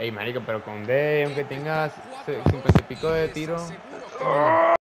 Ey, marico, pero con D, aunque tengas 50 y pico de tiro.